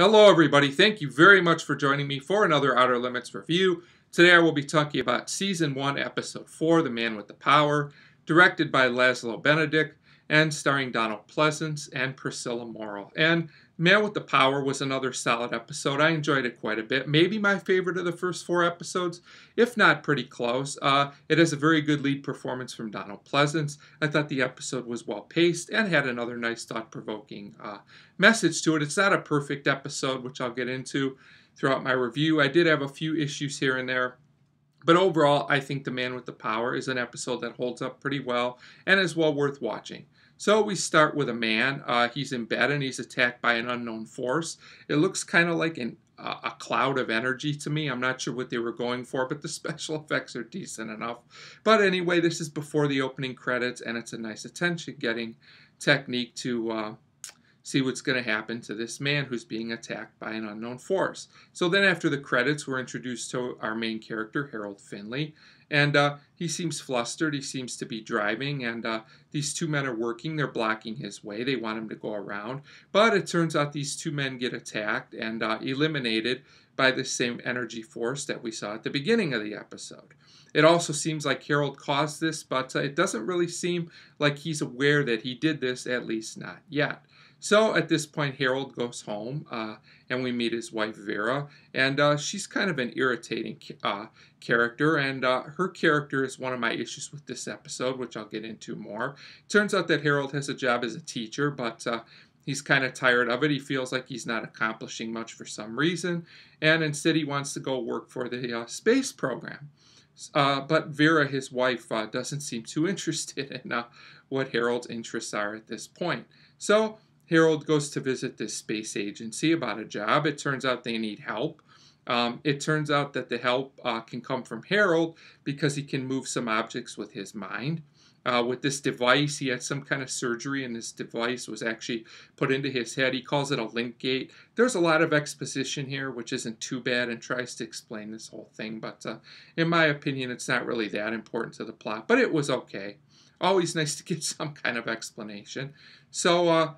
Hello, everybody. Thank you very much for joining me for another Outer Limits review. Today I will be talking about Season 1, Episode 4, The Man with the Power, directed by Laszlo Benedek and starring Donald Pleasence and Priscilla Morrill. And Man with the Power was another solid episode. I enjoyed it quite a bit. Maybe my favorite of the first four episodes, if not pretty close. Uh, it has a very good lead performance from Donald Pleasence. I thought the episode was well paced and had another nice thought provoking uh, message to it. It's not a perfect episode, which I'll get into throughout my review. I did have a few issues here and there. But overall, I think The Man with the Power is an episode that holds up pretty well and is well worth watching. So we start with a man. Uh, he's in bed and he's attacked by an unknown force. It looks kind of like an, uh, a cloud of energy to me. I'm not sure what they were going for, but the special effects are decent enough. But anyway, this is before the opening credits, and it's a nice attention-getting technique to uh, see what's going to happen to this man who's being attacked by an unknown force. So then after the credits, we're introduced to our main character, Harold Finley, and uh, he seems flustered. He seems to be driving, and uh, these two men are working. They're blocking his way. They want him to go around. But it turns out these two men get attacked and uh, eliminated by the same energy force that we saw at the beginning of the episode. It also seems like Harold caused this, but uh, it doesn't really seem like he's aware that he did this, at least not yet. So at this point, Harold goes home uh, and we meet his wife Vera. And uh, she's kind of an irritating uh, character. And uh, her character is one of my issues with this episode, which I'll get into more. Turns out that Harold has a job as a teacher, but uh, he's kind of tired of it. He feels like he's not accomplishing much for some reason. And instead, he wants to go work for the uh, space program. but Vera, his wife, doesn't seem too interested in what Harold's interests are at this point. So Harold goes to visit this space agency about a job. It turns out they need help. Um, it turns out that the help uh, can come from Harold because he can move some objects with his mind. Uh, with this device, he had some kind of surgery, and this device was actually put into his head. He calls it a link gate. There's a lot of exposition here, which isn't too bad, and tries to explain this whole thing. But uh, in my opinion, it's not really that important to the plot, but it was okay. Always nice to get some kind of explanation. So, uh,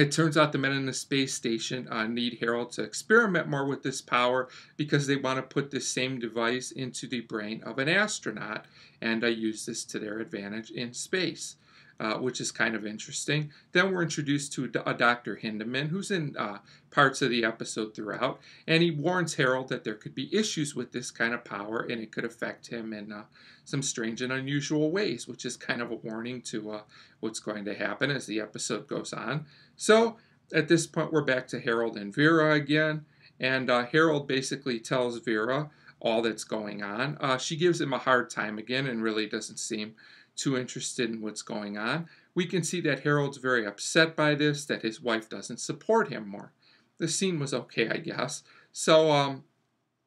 it turns out the men in the space station uh, need Harold to experiment more with this power because they want to put this same device into the brain of an astronaut and uh, use this to their advantage in space uh, which is kind of interesting. Then we're introduced to a Dr. Hindeman, who's in uh, parts of the episode throughout, and he warns Harold that there could be issues with this kind of power and it could affect him in uh, some strange and unusual ways, which is kind of a warning to uh, what's going to happen as the episode goes on. So at this point, we're back to Harold and Vera again, and uh, Harold basically tells Vera all that's going on. She gives him a hard time again and really doesn't seem too interested in what's going on. We can see that Harold's very upset by this, that his wife doesn't support him more. The scene was okay, I guess. So um,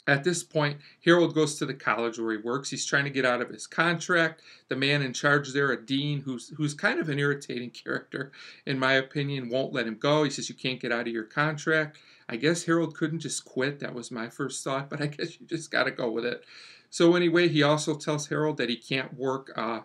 at this point, Harold goes to the college where he works. He's trying to get out of his contract. The man in charge there, a dean, who's who's kind of an irritating character, in my opinion, won't let him go. He says you can't get out of your contract. I guess Harold couldn't just quit. That was my first thought, but I guess you just got to go with it. So anyway, he also tells Harold that he can't work uh,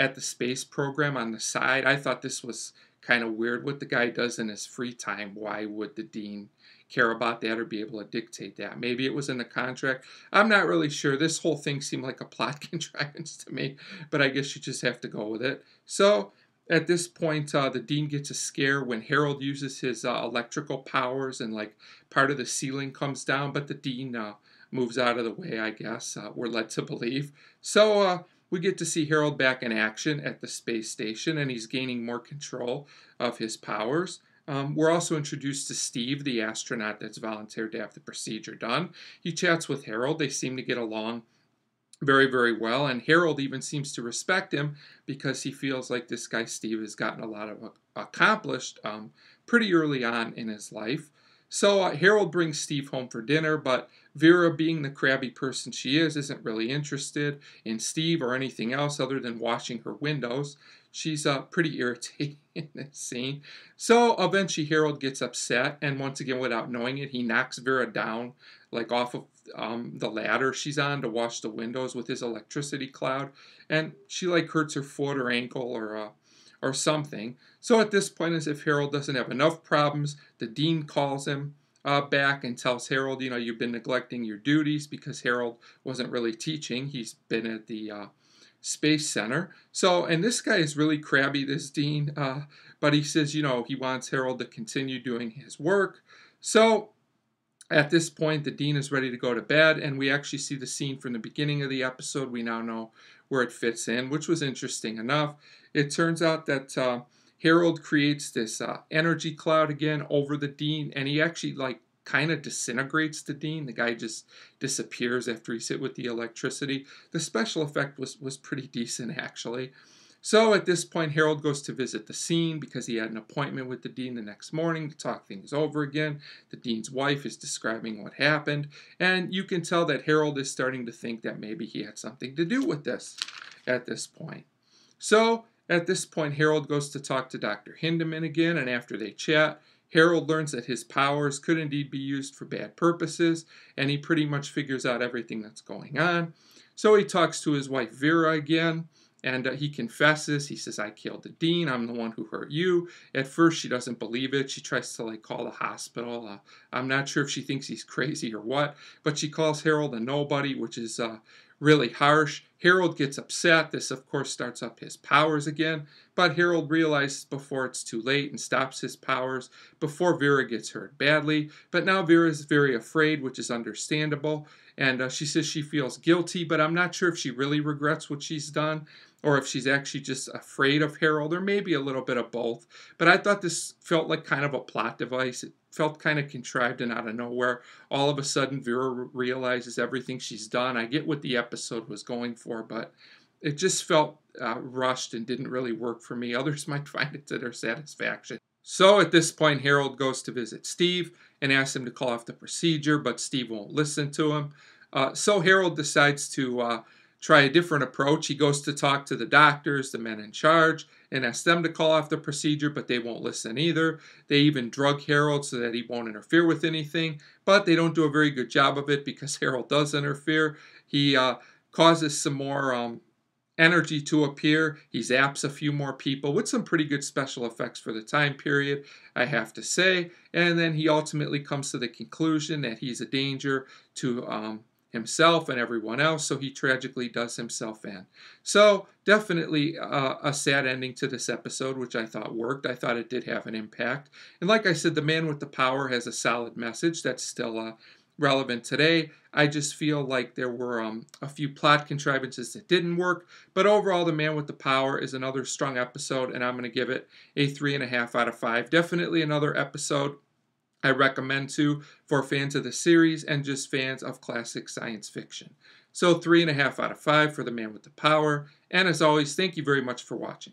at the space program on the side. I thought this was kind of weird what the guy does in his free time. Why would the dean care about that or be able to dictate that? Maybe it was in the contract. I'm not really sure. This whole thing seemed like a plot contrivance to me, but I guess you just have to go with it. So at this point, uh, the dean gets a scare when Harold uses his uh, electrical powers and like part of the ceiling comes down, but the dean uh, moves out of the way, I guess, uh, we're led to believe. So uh, we get to see Harold back in action at the space station, and he's gaining more control of his powers. Um, we're also introduced to Steve, the astronaut that's volunteered to have the procedure done. He chats with Harold. They seem to get along very, very well, and Harold even seems to respect him because he feels like this guy Steve has gotten a lot of accomplished um, pretty early on in his life. So uh, Harold brings Steve home for dinner, but Vera, being the crabby person she is, isn't really interested in Steve or anything else other than washing her windows. She's uh, pretty irritating in this scene. So eventually Harold gets upset, and once again, without knowing it, he knocks Vera down, like off of um, the ladder she's on to wash the windows with his electricity cloud, and she like hurts her foot or ankle or uh, or something. So at this point, as if Harold doesn't have enough problems, the dean calls him uh, back and tells Harold, you know, you've been neglecting your duties because Harold wasn't really teaching. He's been at the uh, Space Center. So, and this guy is really crabby, this dean, uh, but he says, you know, he wants Harold to continue doing his work. So, at this point, the dean is ready to go to bed, and we actually see the scene from the beginning of the episode. We now know where it fits in, which was interesting enough. It turns out that uh, Harold creates this uh, energy cloud again over the dean, and he actually like kind of disintegrates the dean. The guy just disappears after he's hit with the electricity. The special effect was was pretty decent actually. So at this point, Harold goes to visit the scene because he had an appointment with the dean the next morning to talk things over again. The dean's wife is describing what happened, and you can tell that Harold is starting to think that maybe he had something to do with this at this point. So at this point, Harold goes to talk to Dr. Hindeman again, and after they chat, Harold learns that his powers could indeed be used for bad purposes, and he pretty much figures out everything that's going on. So he talks to his wife Vera again, and uh, he confesses. He says, I killed the dean. I'm the one who hurt you. At first, she doesn't believe it. She tries to like call the hospital. Uh, I'm not sure if she thinks he's crazy or what, but she calls Harold a nobody, which is uh, really harsh. Harold gets upset. This, of course, starts up his powers again, but Harold realizes before it's too late and stops his powers before Vera gets hurt badly. But now Vera is very afraid, which is understandable, and uh, she says she feels guilty, but I'm not sure if she really regrets what she's done or if she's actually just afraid of Harold, or maybe a little bit of both. But I thought this felt like kind of a plot device. It felt kind of contrived and out of nowhere. All of a sudden, Vera realizes everything she's done. I get what the episode was going for, but it just felt uh, rushed and didn't really work for me. Others might find it to their satisfaction. So at this point, Harold goes to visit Steve and asks him to call off the procedure, but Steve won't listen to him. Uh, so Harold decides to uh, try a different approach. He goes to talk to the doctors, the men in charge, and asks them to call off the procedure, but they won't listen either. They even drug Harold so that he won't interfere with anything, but they don't do a very good job of it because Harold does interfere. He uh, causes some more um, energy to appear. He zaps a few more people with some pretty good special effects for the time period, I have to say. And then he ultimately comes to the conclusion that he's a danger to um, himself and everyone else, so he tragically does himself in. So, definitely uh, a sad ending to this episode, which I thought worked. I thought it did have an impact. And like I said, The Man with the Power has a solid message that's still uh, relevant today. I just feel like there were um, a few plot contrivances that didn't work, but overall, The Man with the Power is another strong episode, and I'm going to give it a 3.5 out of 5. Definitely another episode I recommend to for fans of the series and just fans of classic science fiction. So, three and a half out of five for The Man with the Power. And as always, thank you very much for watching.